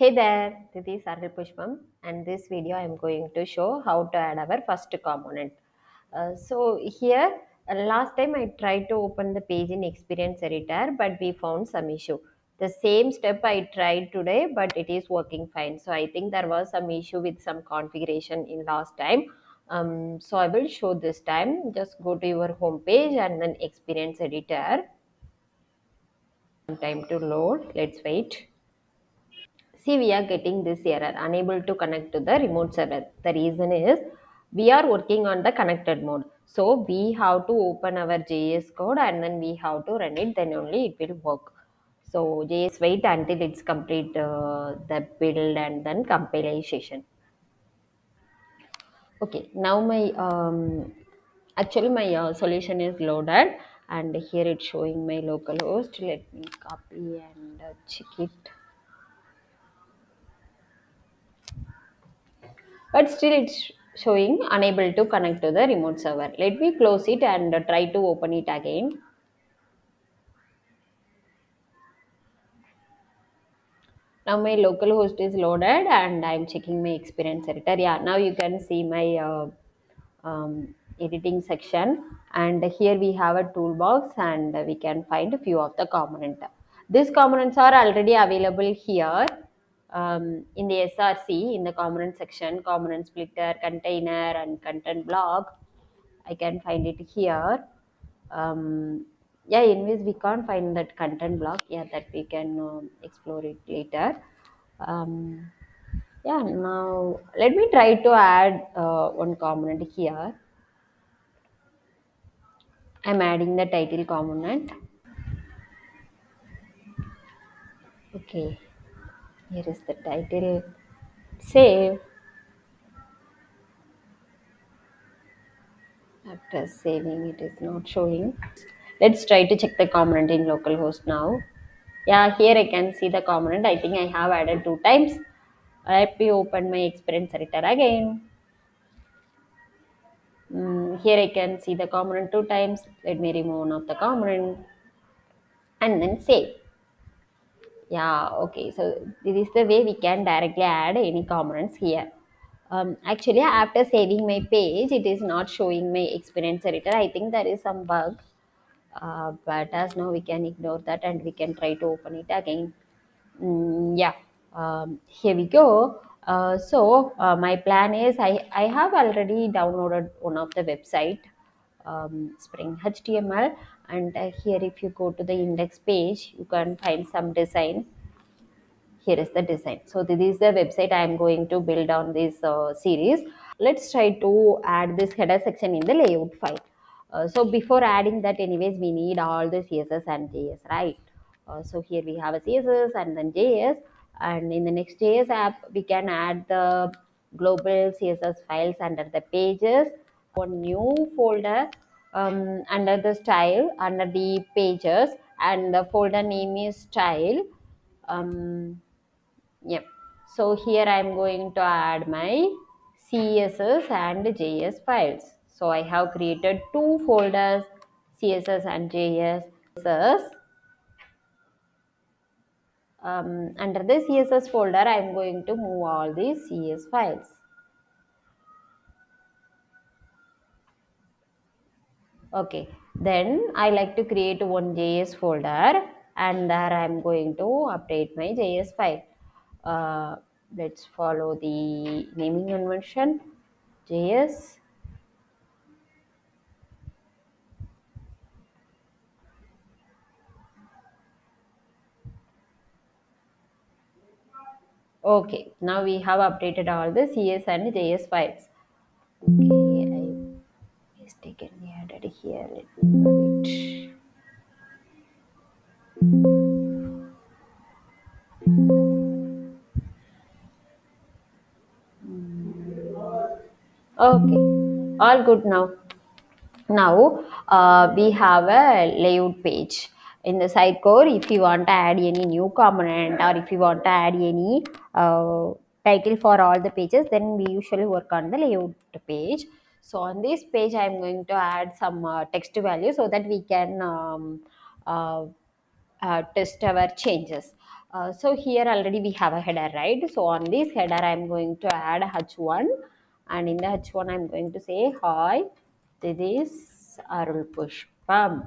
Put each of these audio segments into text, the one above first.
Hey there, this is Saril Pushpam and this video I am going to show how to add our first component. Uh, so here uh, last time I tried to open the page in Experience Editor but we found some issue. The same step I tried today but it is working fine. So I think there was some issue with some configuration in last time. Um, so I will show this time. Just go to your home page and then Experience Editor. Time to load. Let's wait see we are getting this error. Unable to connect to the remote server. The reason is we are working on the connected mode. So we have to open our js code and then we have to run it then only it will work. So js wait until it's complete uh, the build and then compilation. Okay now my um, actually my uh, solution is loaded and here it's showing my local host let me copy and uh, check it but still it's showing unable to connect to the remote server. Let me close it and try to open it again. Now my local host is loaded and I'm checking my experience editor. Yeah, now you can see my uh, um, editing section and here we have a toolbox and we can find a few of the components. These components are already available here um, in the SRC in the component section, component splitter, container and content block. I can find it here. Um, yeah, anyways, we can't find that content block. Yeah, that we can uh, explore it later. Um, yeah, now let me try to add uh, one component here. I'm adding the title component. Okay, here is the title. Save. After saving, it is not showing. Let's try to check the component in localhost now. Yeah, here I can see the component. I think I have added two times. Let me open my experience editor again. Mm, here I can see the component two times. Let me remove one of the component and then save. Yeah, okay. So this is the way we can directly add any components here. Um, actually, after saving my page, it is not showing my experience editor. I think there is some bug. Uh, but as now we can ignore that and we can try to open it again. Mm, yeah, um, here we go. Uh, so uh, my plan is I, I have already downloaded one of the website um, spring html and uh, here if you go to the index page you can find some design. Here is the design. So this is the website i am going to build on this uh, series. Let's try to add this header section in the layout file. Uh, so before adding that anyways we need all the css and js right? Uh, so here we have a css and then js and in the next js app we can add the global css files under the pages. One new folder um, under the style under the pages and the folder name is style. Um, so here i'm going to add my css and js files. So i have created two folders css and js um, under the css folder i'm going to move all these cs files okay. Then i like to create one js folder and there i'm going to update my js file. Uh, let's follow the naming convention. Js okay. Now we have updated all the cs and js files. Okay i mistakenly here let me move it okay all good now. Now uh, we have a layout page. In the Sitecore if you want to add any new component or if you want to add any uh, title for all the pages then we usually work on the layout page so on this page i'm going to add some uh, text value so that we can um, uh, uh, test our changes Uh, so here already we have a header, right? So on this header, I'm going to add h1 and in the h1, I'm going to say, hi, this is Arul Pushpam.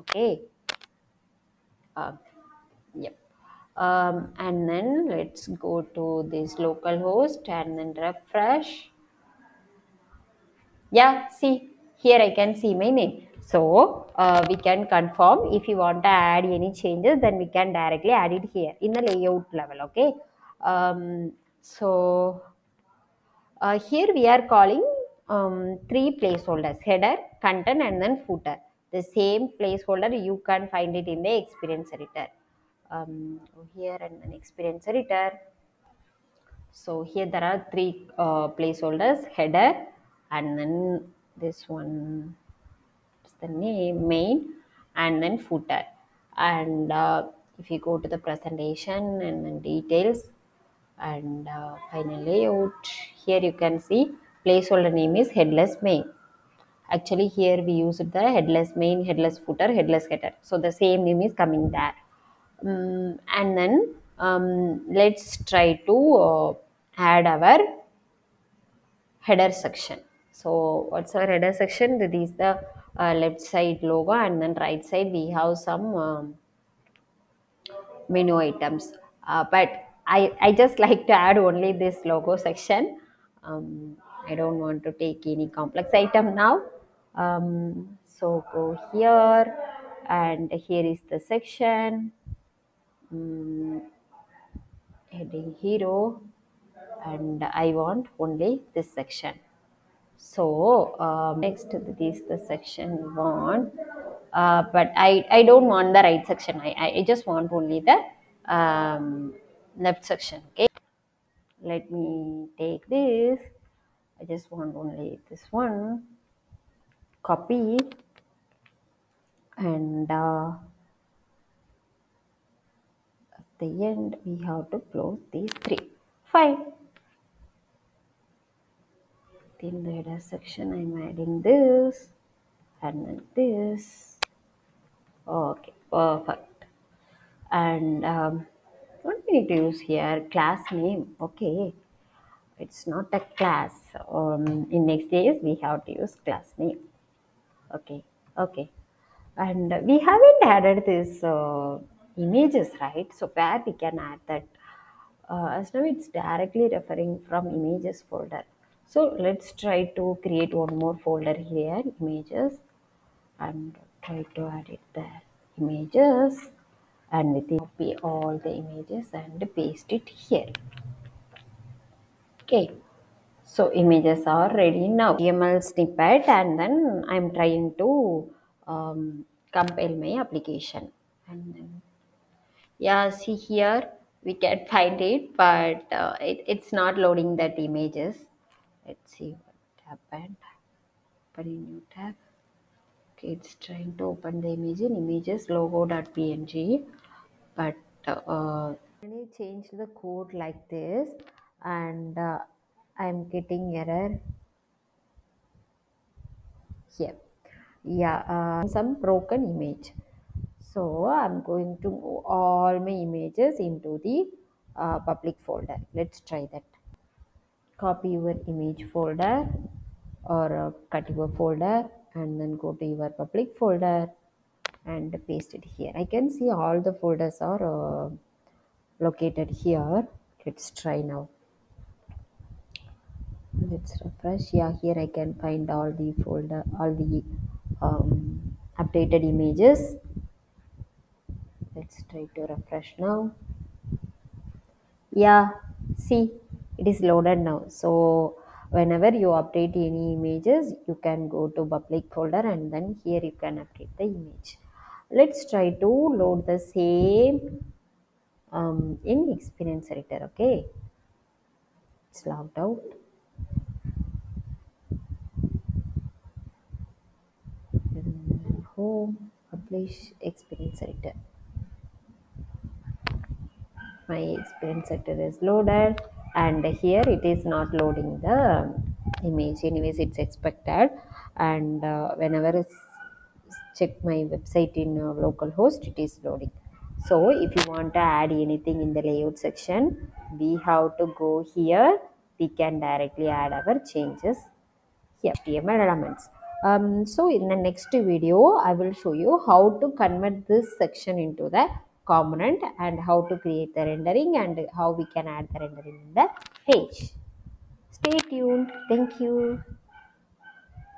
Okay. Uh, yep. Um, and then let's go to this localhost and then refresh. Yeah, see, here I can see my name. So uh, we can confirm if you want to add any changes, then we can directly add it here in the layout level. Okay. Um, so uh, here we are calling um, three placeholders header, content, and then footer. The same placeholder you can find it in the experience editor. Um, here and then experience editor. So here there are three uh, placeholders header and then this one is the name main and then footer. And uh, if you go to the presentation and then details and uh, final layout here you can see placeholder name is headless main. Actually here we used the headless main headless footer headless header so the same name is coming there. Um, and then um, let's try to uh, add our header section so what's our header section? This is the uh, left side logo and then right side we have some um, menu items. Uh, but I, I just like to add only this logo section. Um, I don't want to take any complex item now. Um, so go here and here is the section. Um, heading hero and I want only this section so um, next this the section one, uh, but I, I don't want the right section. I, I just want only the um, left section okay? Let me take this. I just want only this one. Copy. And uh, at the end we have to close these three. Fine in the header section I'm adding this and then this. Okay perfect. And um, what we need to use here? Class name okay. It's not a class. Um, in Next.js we have to use class name. Okay okay. And we haven't added this uh, images right? So where we can add that? Uh, as now it's directly referring from images folder so let's try to create one more folder here images and try to add it there. Images and copy all the images and paste it here. Okay. So images are ready now. HTML snippet and then I'm trying to um, compile my application. And then yeah see here we can find it but uh, it, it's not loading that images let's see what happened open a new tab okay it's trying to open the image in images logo.png but uh, I change the code like this? And uh, I'm getting error. Here yeah uh, some broken image. So I'm going to move all my images into the uh, public folder. Let's try that copy your image folder or uh, cut your folder and then go to your public folder and paste it here. I can see all the folders are uh, located here. Let's try now. Let's refresh. Yeah here I can find all the folder all the um, updated images. Let's try to refresh now. Yeah see it is loaded now. So whenever you update any images you can go to public folder and then here you can update the image. Let's try to load the same um, in experience editor okay? It's logged out. Home publish experience editor. My experience editor is loaded and here it is not loading the image. Anyways it's expected. And uh, whenever it's check my website in uh, localhost it is loading. So if you want to add anything in the layout section we have to go here. We can directly add our changes HTML elements. Um, so in the next video, I will show you how to convert this section into the component and how to create the rendering and how we can add the rendering in the page. Stay tuned. Thank you.